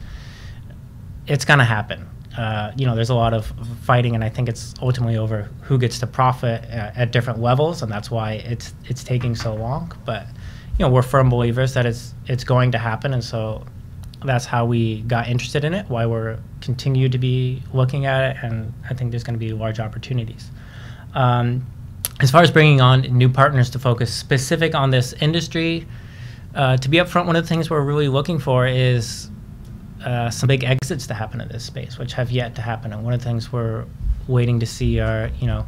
it's going to happen. Uh, you know, there's a lot of fighting, and I think it's ultimately over who gets to profit at, at different levels, and that's why it's it's taking so long. But you know, we're firm believers that it's it's going to happen, and so that's how we got interested in it. Why we're continue to be looking at it, and I think there's going to be large opportunities. Um, as far as bringing on new partners to focus specific on this industry, uh, to be upfront, one of the things we're really looking for is uh, some big exits to happen in this space, which have yet to happen. And one of the things we're waiting to see are, you know,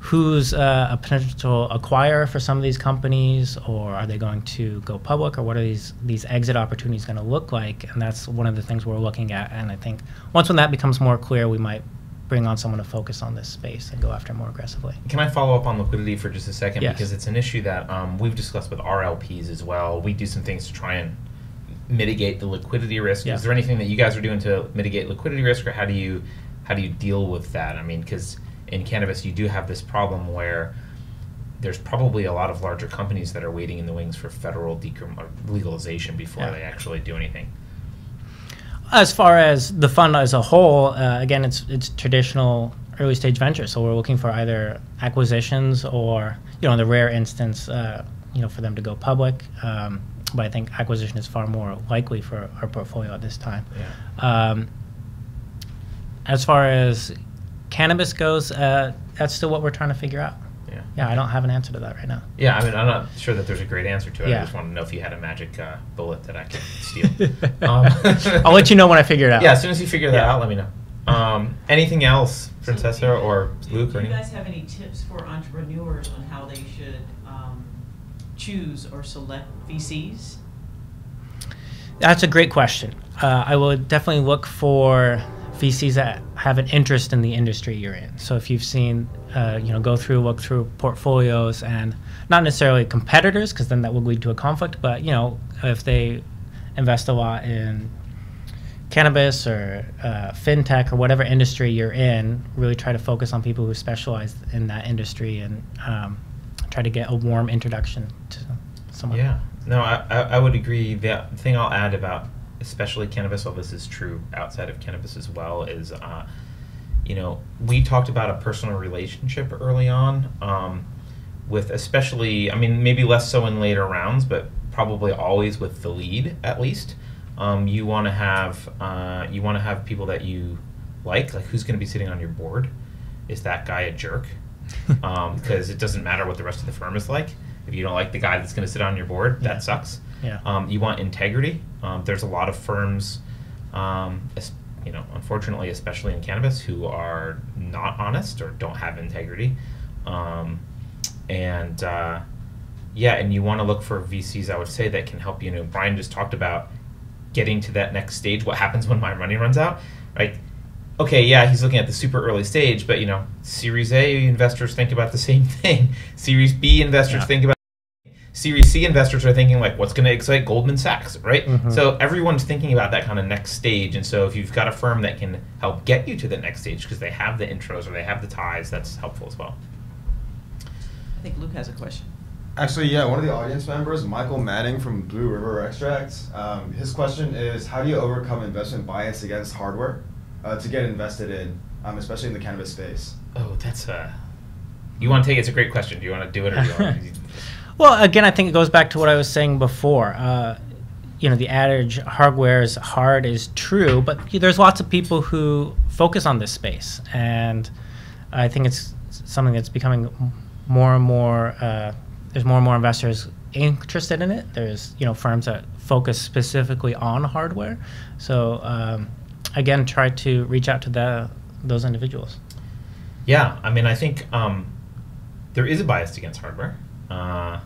who's uh, a potential acquirer for some of these companies, or are they going to go public, or what are these these exit opportunities going to look like? And that's one of the things we're looking at. And I think once when that becomes more clear, we might bring on someone to focus on this space and go after more aggressively.
Can I follow up on liquidity for just a second?
Yes.
Because it's an issue that um, we've discussed with our LPs as well. We do some things to try and mitigate the liquidity risk.
Yeah.
Is there anything that you guys are doing to mitigate liquidity risk, or how do you how do you deal with that? I mean, because in cannabis you do have this problem where there's probably a lot of larger companies that are waiting in the wings for federal legalization before
Yeah.
they actually do anything.
As far as the fund as a whole, uh, again, it's it's traditional early stage venture. So we're looking for either acquisitions or, you know, in the rare instance, uh, you know, for them to go public. Um, but I think acquisition is far more likely for our portfolio at this time.
Yeah.
Um, as far as cannabis goes, uh, that's still what we're trying to figure out.
Yeah.
Yeah, I don't have an answer to that right now.
Yeah, I mean, I'm not sure that there's a great answer to it.
Yeah.
I just want to know if you had a magic uh, bullet that I could steal. um,
I'll let you know when I figure it out.
Yeah, as soon as you figure that
Yeah.
out, let me know. Um, anything else,
So
Princessa
do
or
do-
Luke
Do you
anything?
guys have any tips for entrepreneurs on how they should um, choose or select VCs?
That's a great question. Uh, I will definitely look for VCs that have an interest in the industry you're in. So if you've seen, uh, you know, go through, look through portfolios and not necessarily competitors, because then that will lead to a conflict. But you know, if they invest a lot in cannabis or uh, fintech or whatever industry you're in, really try to focus on people who specialize in that industry and um, try to get a warm introduction to someone.
Yeah. No, I, I would agree. The thing I'll add about especially cannabis, while this is true outside of cannabis as well, is uh, you know we talked about a personal relationship early on um, with especially I mean maybe less so in later rounds, but probably always with the lead at least. Um, you want to have uh, you want to have people that you like, like who's going to be sitting on your board. Is that guy a jerk? Because um, it doesn't matter what the rest of the firm is like. If you don't like the guy that's going to sit on your board,
Yeah.
that sucks.
Yeah.
Um, you want integrity. Um, there's a lot of firms, um, you know, unfortunately, especially in cannabis, who are not honest or don't have integrity. Um, and uh, yeah, and you want to look for VCs, I would say, that can help you. You know, Brian just talked about getting to that next stage. What happens when my money runs out? Right? Okay, yeah, he's looking at the super early stage, but you know, Series A investors think about the same thing. Series B investors
Yeah.
think about Series C investors are thinking like, what's going to excite Goldman Sachs, right?
Mhm.
So everyone's thinking about that kind of next stage, and so if you've got a firm that can help get you to the next stage because they have the intros or they have the ties, that's helpful as well.
I think Luke has a question.
Actually, yeah, one of the audience members, Michael Manning from Blue River Extracts, um, his question is how do you overcome investment bias against hardware uh, to get invested in, um, especially in the cannabis space?
Oh, that's a. You want to take it? It's a great question. Do you want to do it or do you want to?
Well, again, I think it goes back to what I was saying before. Uh, you know, the adage "hardware is hard" is true, but there's lots of people who focus on this space, and I think it's something that's becoming more and more. Uh, there's more and more investors interested in it. There's you know firms that focus specifically on hardware. So um, again, try to reach out to the those individuals.
Yeah, I mean, I think um, there is a bias against hardware. Uh,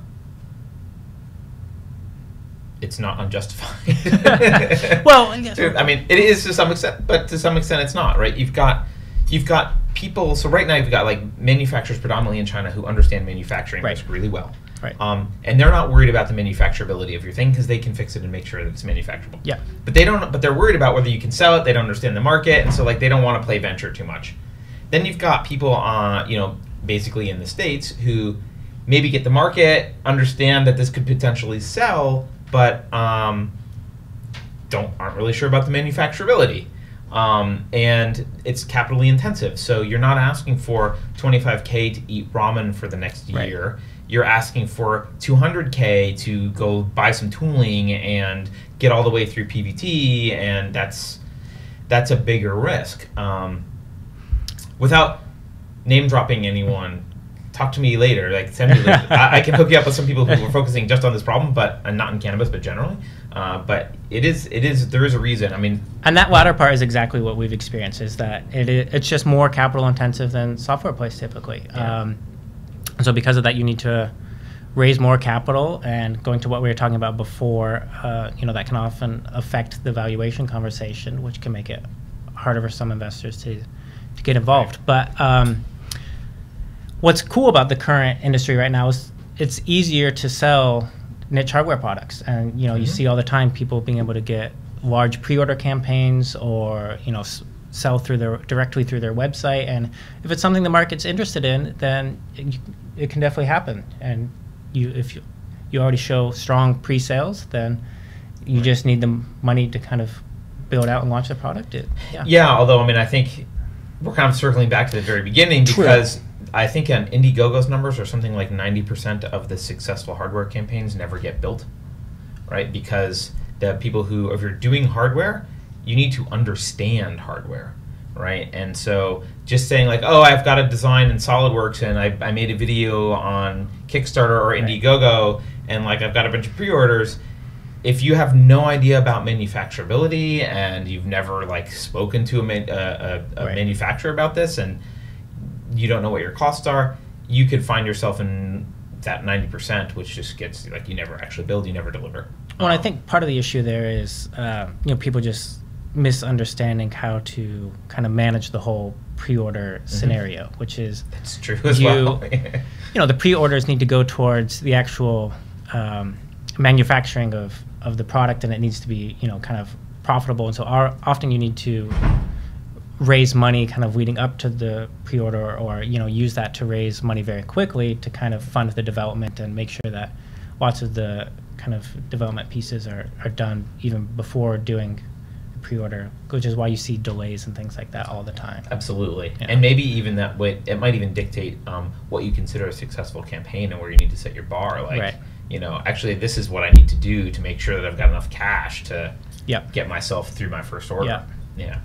it's not unjustified.
Well, I
I mean, it is to some extent, but to some extent, it's not. Right? You've got you've got people. So right now, you've got like manufacturers predominantly in China who understand manufacturing
Right.
really well.
Right.
Um, and they're not worried about the manufacturability of your thing because they can fix it and make sure that it's manufacturable.
Yeah.
But they don't. But they're worried about whether you can sell it. They don't understand the market, and so like they don't want to play venture too much. Then you've got people, uh, you know, basically in the states who maybe get the market, understand that this could potentially sell, but um, don't aren't really sure about the manufacturability. Um, and it's capitally intensive, so you're not asking for 25k to eat ramen for the next
Right.
year. You're asking for 200k to go buy some tooling and get all the way through PVT, and that's that's a bigger risk. Um, without name dropping anyone, talk to me later. Like send me. the- I, I can hook you up with some people who are focusing just on this problem, but and not in cannabis, but generally. Uh, but it is it is there is a reason. I mean,
And that latter part is exactly what we've experienced. Is that it, it's just more capital intensive than software plays typically.
Yeah.
Um, so because of that, you need to raise more capital. And going to what we were talking about before, uh, you know, that can often affect the valuation conversation, which can make it harder for some investors to to get involved. But um, what's cool about the current industry right now is it's easier to sell niche hardware products and you know you
Mhm.
see all the time people being able to get large pre-order campaigns or you know s- sell through their directly through their website and if it's something the market's interested in then it, it can definitely happen and you if you you already show strong pre-sales then you
Right.
just need the money to kind of build out and launch the product it, yeah
yeah. Although I mean, I think we're kind of circling back to the very beginning
True.
I think on Indiegogo's numbers are something like ninety percent of the successful hardware campaigns never get built, right? Because the people who, if you're doing hardware, you need to understand hardware, right? And so just saying like, oh, I've got a design in SolidWorks and I, I made a video on Kickstarter or Indiegogo and like I've got a bunch of pre-orders. If you have no idea about manufacturability and you've never like spoken to a, a, uh, a, a
Right.
manufacturer about this and you don't know what your costs are, you could find yourself in that 90%, which just gets like you never actually build, you never deliver.
Well, I think part of the issue there is, uh, you know, people just misunderstanding how to kind of manage the whole pre-order scenario, which is,
That's true as
you-
well.
you know, the pre-orders need to go towards the actual um, manufacturing of, of the product, and it needs to be, you know, kind of profitable. And so, our, often you need to raise money kind of leading up to the pre-order, or you know, use that to raise money very quickly to kind of fund the development and make sure that lots of the kind of development pieces are, are done even before doing the pre-order, which is why you see delays and things like that all the time.
Absolutely,
Yeah.
and maybe even that way it might even dictate um, what you consider a successful campaign and where you need to set your bar. Like,
Right.
you know, actually, this is what I need to do to make sure that I've got enough cash to
Yep.
get myself through my first order.
Yeah.
Yeah.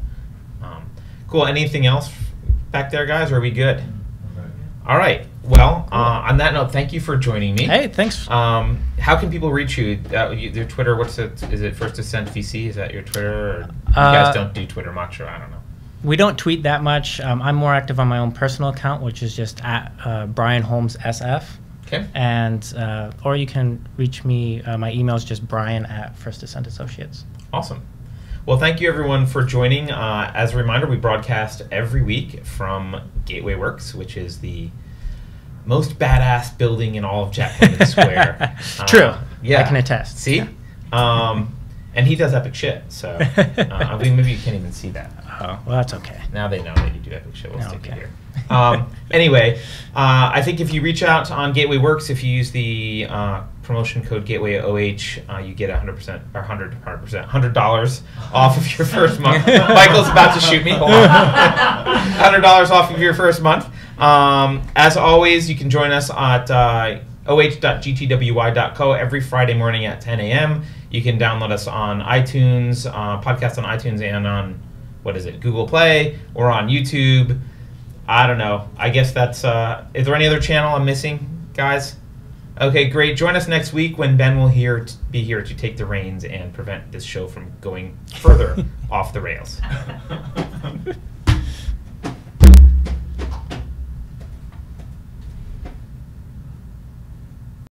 Um, cool. Anything else back there, guys? Are we good? All right. Well, uh, on that note, thank you for joining me.
Hey, thanks.
Um, how can people reach you? Uh, you your Twitter, what's it? Is it First Ascent VC? Is that your Twitter? Or you guys
Uh,
don't do Twitter much, or I don't know.
We don't tweet that much. Um, I'm more active on my own personal account, which is just at uh, Brian Holmes SF.
Okay.
And uh, or you can reach me. Uh, my email is just Brian at First Ascent Associates.
Awesome. Well, thank you everyone for joining. Uh, as a reminder, we broadcast every week from Gateway Works, which is the most badass building in all of Jack London Square.
True.
Uh, yeah,
I can attest.
See, um, and he does epic shit. So uh, I mean, maybe you can't even see that.
Oh, well, that's okay.
Now they know that you do epic shit. We'll stick it here. Um, anyway, uh, I think if you reach out on Gateway Works, if you use the uh, promotion code Gateway OH, uh, you get 100% or 100 100% $100 off of your first month. Michael's about to shoot me. $100 off of your first month. Um, as always, you can join us at uh, oh.gtwy.co every Friday morning at 10 a.m. You can download us on iTunes, uh, podcast on iTunes, and on what is it, Google Play, or on YouTube. I don't know. I guess that's. Uh, is there any other channel I'm missing, guys? Okay, great. Join us next week when Ben will here t- be here to take the reins and prevent this show from going further off the rails.